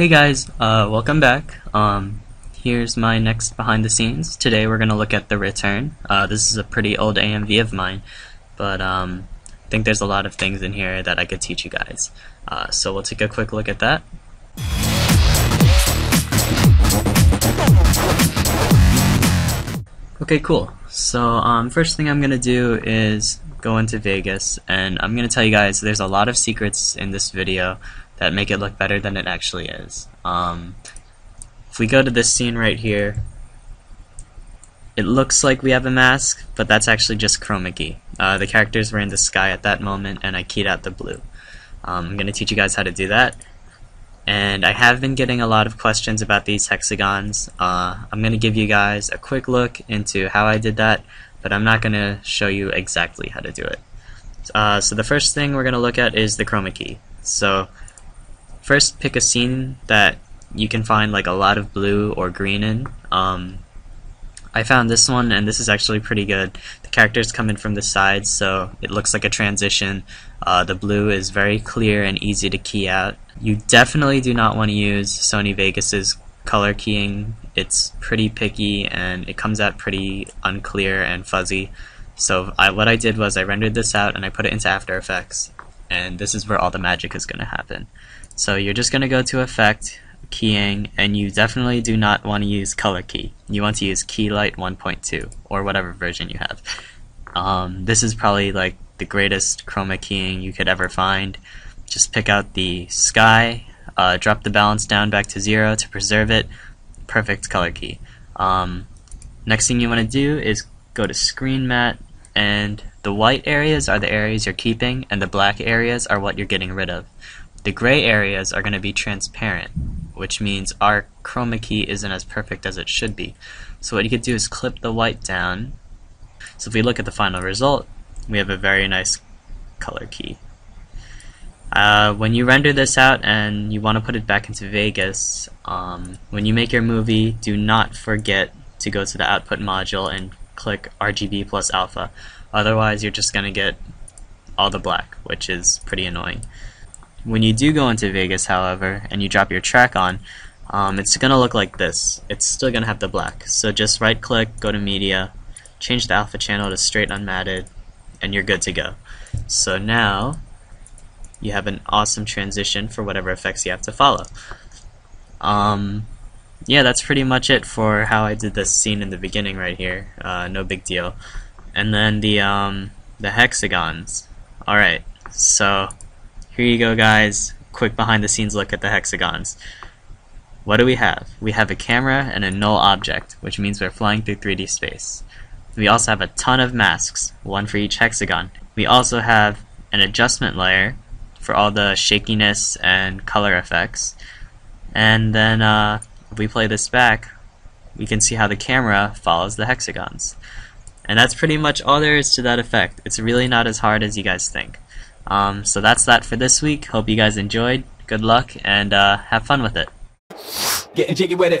Hey guys, uh, welcome back. Um, here's my next behind the scenes. Today we're gonna look at The Return. Uh, this is a pretty old AMV of mine, but um, I think there's a lot of things in here that I could teach you guys. Uh, so we'll take a quick look at that. Okay, cool. So um, first thing I'm gonna do is go into Vegas, and I'm gonna tell you guys there's a lot of secrets in this video that make it look better than it actually is. Um, if we go to this scene right here, it looks like we have a mask, but that's actually just chroma key. Uh, the characters were in the sky at that moment, and I keyed out the blue. Um, I'm gonna teach you guys how to do that and I have been getting a lot of questions about these hexagons. Uh, I'm going to give you guys a quick look into how I did that, but I'm not going to show you exactly how to do it. Uh, so the first thing we're going to look at is the chroma key. So first pick a scene that you can find like a lot of blue or green in. Um, I found this one, and this is actually pretty good. The characters come in from the sides, so it looks like a transition. Uh, the blue is very clear and easy to key out. You definitely do not want to use Sony Vegas's color keying. It's pretty picky, and it comes out pretty unclear and fuzzy. So I, what I did was I rendered this out, and I put it into After Effects, and this is where all the magic is going to happen. So you're just going to go to Effect, keying, and you definitely do not want to use color key. You want to use Keylight 1.2 or whatever version you have. Um, this is probably like the greatest chroma keying you could ever find. Just pick out the sky, uh, drop the balance down back to zero to preserve it. Perfect color key. Um, next thing you want to do is go to screen matte and the white areas are the areas you're keeping and the black areas are what you're getting rid of. The gray areas are going to be transparent which means our chroma key isn't as perfect as it should be. So what you could do is clip the white down. So if we look at the final result, we have a very nice color key. Uh, when you render this out and you want to put it back into Vegas, um, when you make your movie, do not forget to go to the output module and click RGB plus alpha. Otherwise, you're just going to get all the black, which is pretty annoying. When you do go into Vegas, however, and you drop your track on, um, it's going to look like this. It's still going to have the black. So just right click, go to media, change the alpha channel to straight unmatted, and you're good to go. So now you have an awesome transition for whatever effects you have to follow. Um, yeah, that's pretty much it for how I did this scene in the beginning right here. Uh, no big deal. And then the um, the hexagons. Alright, so here you go guys, quick behind the scenes look at the hexagons. What do we have? We have a camera and a null object, which means we're flying through 3D space. We also have a ton of masks, one for each hexagon. We also have an adjustment layer for all the shakiness and color effects. And then uh, if we play this back, we can see how the camera follows the hexagons. And that's pretty much all there is to that effect. It's really not as hard as you guys think. Um, so that's that for this week. Hope you guys enjoyed. Good luck and uh, have fun with it. Getting jiggy with it.